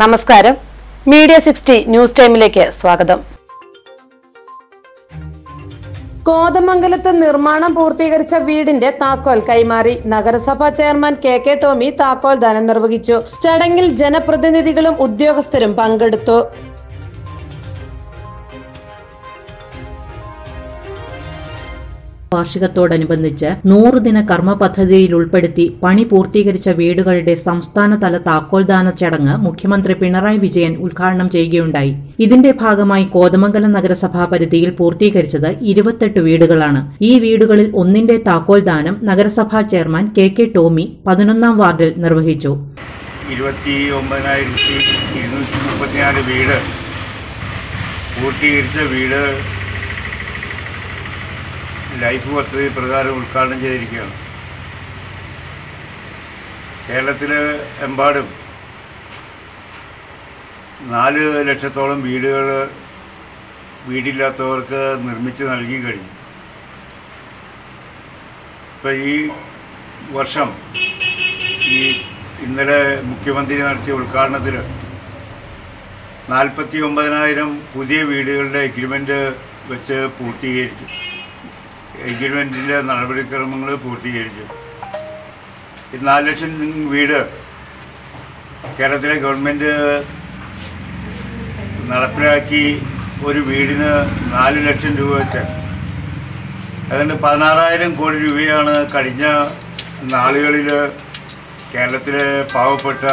നമസ്കാരം. Media sixty news ടൈമിലേക്ക് സ്വാഗതം. കോതമംഗലത്ത് നിർമ്മാണം പൂർത്തീകരിച്ച വീടിന്റെ താക്കോൽ കൈമാറി. നഗരസഭാ ചെയർമാൻ കെ കെ ടോമി താക്കോൽ ദാനം നിർവഹിച്ചു. ചടങ്ങിൽ ജനപ്രതിനിധികളും ഉദ്യോഗസ്ഥരും പങ്കെടുത്തു. വാർഷികത്തോടനുബന്ധിച്ച് നൂറുദിന കർമ്മ പദ്ധതിയിൽ ഉൾപ്പെടുത്തി പണി പൂർത്തീകരിച്ച വീടുകളുടെ സംസ്ഥാനതല താക്കോൽദാന ചടങ്ങ് മുഖ്യമന്ത്രി പിണറായി വിജയൻ ഉദ്ഘാടനം ചെയ്യുകയുണ്ടായി. ഇതിന്റെ ഭാഗമായി കോതമംഗലം നഗരസഭാ പരിധിയിൽ പൂർത്തീകരിച്ചത് ഇരുപത്തെട്ട് വീടുകളാണ്. ഈ വീടുകളിൽ ഒന്നിന്റെ താക്കോൽദാനം നഗരസഭാ ചെയർമാൻ കെ കെ ടോമി പതിനൊന്നാം വാർഡിൽ നിർവഹിച്ചു. ഇരുപത്തി ഒമ്പതിനായിരത്തി ഇരുന്നൂറ്റി മുപ്പത്തിനാല് വീട് പൂർത്തീകരിച്ച വീട് ലൈഫ് പദ്ധതി പ്രകാരം ഉദ്ഘാടനം ചെയ്തിരിക്കുകയാണ്. കേരളത്തിൽ എമ്പാടും നാല് ലക്ഷത്തോളം വീടുകൾ വീടില്ലാത്തവർക്ക് നിർമ്മിച്ച് നൽകി കഴിഞ്ഞു. ഇപ്പം ഈ വർഷം ഈ ഇന്നലെ മുഖ്യമന്ത്രി നടത്തിയ ഉദ്ഘാടനത്തിൽ നാൽപ്പത്തി ഒമ്പതിനായിരം പുതിയ വീടുകളുടെ എഗ്രിമെന്റ് വെച്ച് പൂർത്തീകരിച്ചു. എഗ്രിമെന്റിന്റെ നടപടിക്രമങ്ങൾ പൂർത്തീകരിച്ചു. നാല് ലക്ഷം വീട് കേരളത്തിലെ ഗവൺമെന്റ് നടപ്പിലാക്കി ഒരു വീടിന് നാല് ലക്ഷം രൂപ വെച്ച്. അതുകൊണ്ട് പതിനാറായിരം കോടി രൂപയാണ് കഴിഞ്ഞ നാളുകളിൽ കേരളത്തിലെ പാവപ്പെട്ട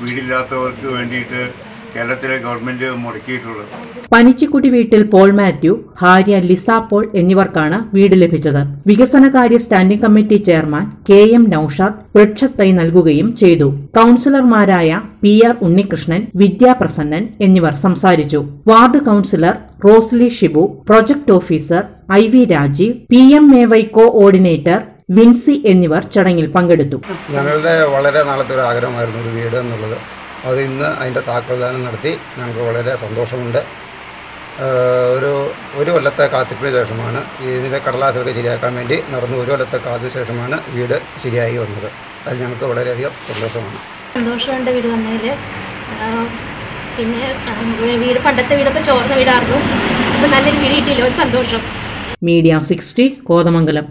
വീടില്ലാത്തവർക്ക് വേണ്ടിയിട്ട് കേരളത്തിലെ ഗവൺമെന്റ് മുടക്കിയിട്ടുള്ളത്. പനിച്ചിക്കുടി വീട്ടിൽ പോൾ മാത്യു ഭാര്യ ലിസ പോൾ എന്നിവർക്കാണ് വീട് ലഭിച്ചത്. വികസനകാര്യ standing committee chairman K M Noushad വൃക്ഷത്തൈ നൽകുകയും ചെയ്തു. കൌൺസിലർമാരായ പി ആർ ഉണ്ണികൃഷ്ണൻ വിദ്യാപ്രസന്നൻ എന്നിവർ സംസാരിച്ചു. Ward councillor Rosly Shibu project officer I V Rajeev P M A Y coordinator Vincy എന്നിവർ ചടങ്ങിൽ പങ്കെടുത്തു. ഞങ്ങളുടെ വളരെ നാളത്തെ ഒരു ആഗ്രഹമായിരുന്നു ഒരു വീട് എന്നുള്ളത്. അത് ഇന്ന് അതിന്റെ താക്കോൽദാനം നടത്തി ഞങ്ങൾക്ക് വളരെ സന്തോഷമുണ്ട്. ഒരു ഒരു കൊല്ലത്തെ കാത്തിപ്പിന് ശേഷമാണ് ഇതിന്റെ കടലാസൊക്കെ ശരിയാക്കാൻ വേണ്ടി നടന്ന് ഒരു കൊല്ലത്തെ കാത്തിനു ശേഷമാണ് വീട് ശരിയായി വന്നത്. അത് ഞങ്ങൾക്ക് വളരെയധികം സന്തോഷമാണ്. സന്തോഷമുണ്ട് വീട് വന്നതിൽ പിന്നെ വീട് പണ്ടത്തെ വീടൊക്കെ ചോർന്ന വീടായിരുന്നു. ഇപ്പം നല്ലൊരു വീട് കിട്ടിയില്ല. ഒരു സന്തോഷം. Media sixty Kothamangalam.